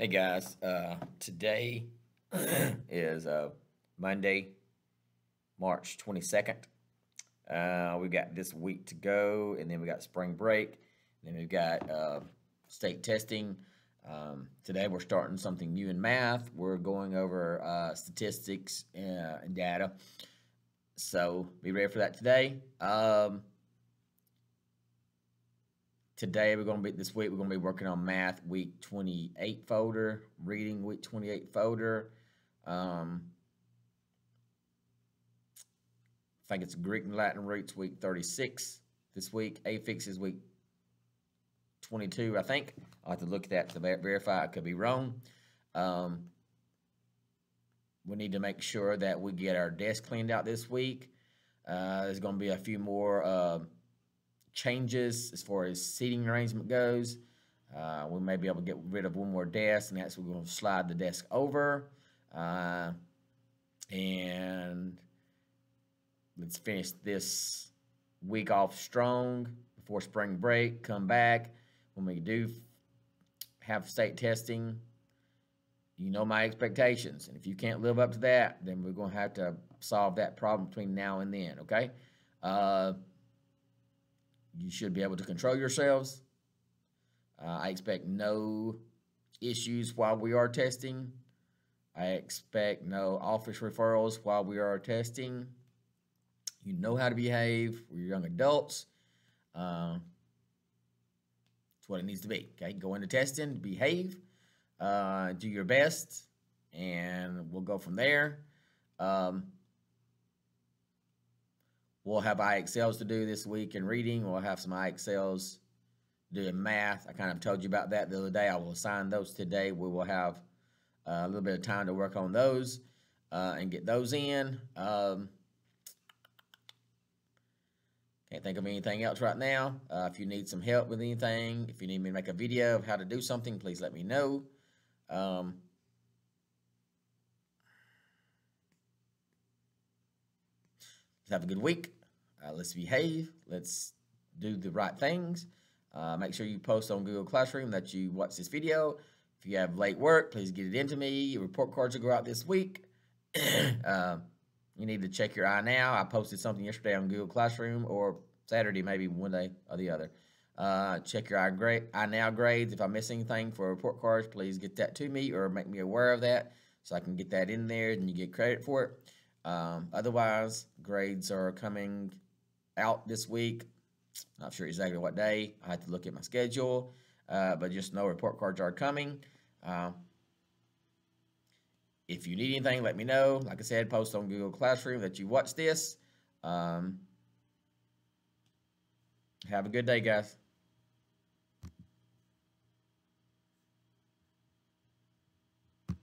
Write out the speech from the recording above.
Hey guys, uh, today is uh, Monday, March 22nd. Uh, we've got this week to go, and then we got spring break, then we've got uh, state testing. Um, today we're starting something new in math. We're going over uh, statistics uh, and data. So be ready for that today. Um, today we're going to be this week we're going to be working on math week 28 folder reading week 28 folder. Um, i think it's greek and latin roots week 36 this week affix is week 22 i think. I'll have to look at that to verify i could be wrong. Um, we need to make sure that we get our desk cleaned out this week. Uh, there's going to be a few more uh, changes as far as seating arrangement goes. Uh, we may be able to get rid of one more desk, and that's we're going to slide the desk over. Uh, and let's finish this week off strong before spring break. Come back when we do have state testing. You know my expectations, and if you can't live up to that, then we're going to have to solve that problem between now and then. Okay. Uh, you should be able to control yourselves. Uh, I expect no issues while we are testing. I expect no office referrals while we are testing. You know how to behave. We're young adults. Uh, that's what it needs to be. Okay, go into testing, behave, uh, do your best, and we'll go from there. Um, We'll have IXLs to do this week in reading. We'll have some IXLs doing math. I kind of told you about that the other day. I will assign those today. We will have uh, a little bit of time to work on those uh, and get those in. Um, can't think of anything else right now. Uh, if you need some help with anything, if you need me to make a video of how to do something, please let me know. Um, have a good week. Uh, let's behave. Let's do the right things. Uh, make sure you post on Google Classroom that you watch this video. If you have late work, please get it into me. Your report cards will go out this week. uh, you need to check your iNow. I posted something yesterday on Google Classroom or Saturday, maybe one day or the other. Uh, check your eye, grade, iNow grades. If I miss anything for report cards, please get that to me or make me aware of that so I can get that in there and you get credit for it. Um, otherwise, grades are coming out this week. Not sure exactly what day. I have to look at my schedule, uh, but just know report cards are coming. Uh, if you need anything, let me know. Like I said, post on Google Classroom that you watch this. Um, have a good day, guys.